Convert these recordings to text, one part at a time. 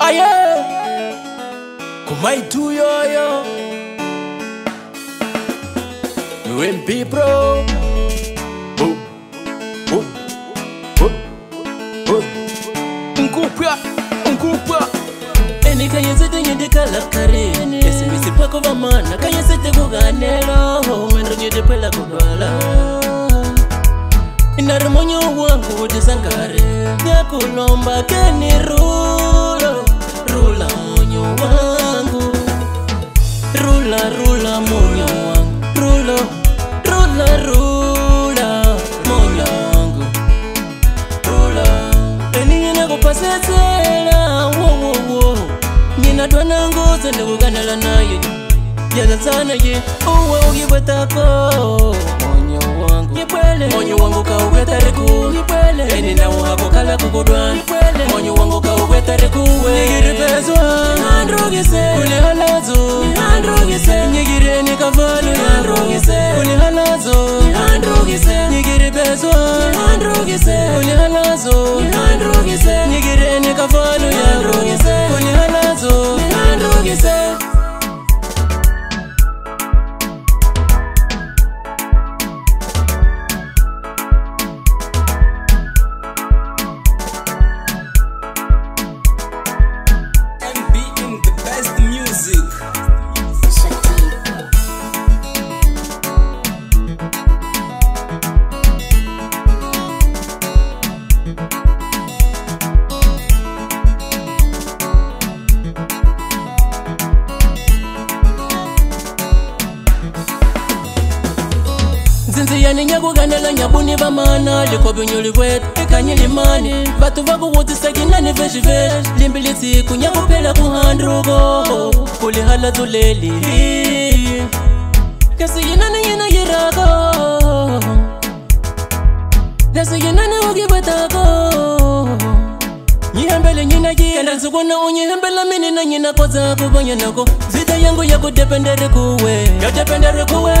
aye kumaitu yoyo wempipro nkupa nkupa eni kanyesetenyendikalakare esimisipakovamana kanyesetekukanelo enronyetepela kudwala inarimonyo wangu wotisangare yakulomba keniru rula moyo wangu, rula rula moyo wangu, rula rula rula moyo wangu, rula eningena kupasesela wowowo wo, wo. nyina twana ngoza ndikukandala naye sana ye uwe ukikwetako moyo wangu yepwele moyo wangu kaukwetareko yepwele eninawo akokala kukudwa nani nyakukanela nyabuni va mana likobinyulikwete ikanyilimani vatu va kuwutiseki nani vexivexi limbilisiku nyakuphela ku handruko kulihalatuleli kasi yinani yina yirako kasi yinani ukivetako nyihembele nyinaki kanda ndzi vona u nyihembela mini na nyinakodza kuvanyanako zita yangu ya ku dependerikuwe ya dependerikuwe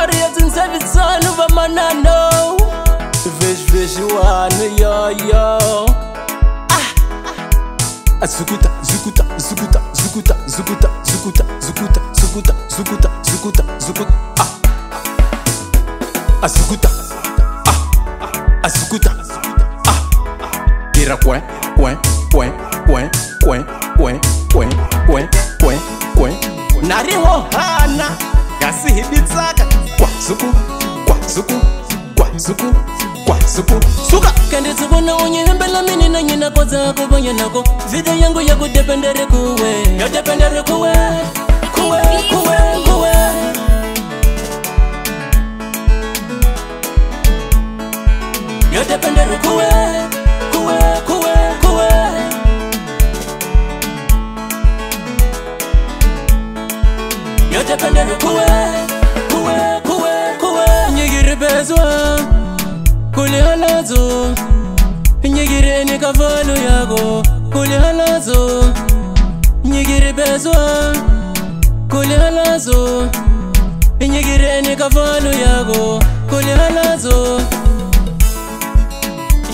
warriors in seven son of a man I know Vejo, vejo, ano, yo, yo Ah, Zukuta, Zukuta, Zukuta, Zukuta, Zukuta, Zukuta, Zukuta, Zukuta, Zukuta, ah, Zukuta, ah, ah, Ah, Zukuta, Ah, Ah, Zukuta, Ah, Gira, quen, quen, quen, quen, quen, quen, quen, quen, quen, quen, quen, Nariwo, Hana ngasi hi mitsaka kwazuku kwazuku kwazuku kwazuku suka kendetsi vona u nyihembela mini na nyina kodza ku vonyenako vhidio yangu ya ku dependere kuwe ya dependere kuwe kuwe ku halazo nyigiri ni kavalu yako kuli halazo nyigiri bezwa kuli halazo nyigiri ni kavalo yako kuliha nazo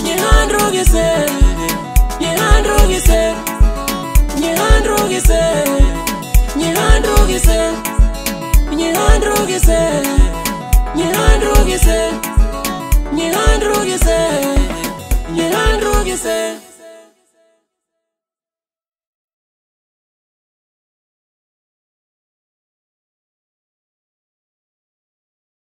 nyihandrugise nyihandrugise nyihandrugise nyihandrugise nyihandrugise nyihandrugise nyihandrugise nyihandrugise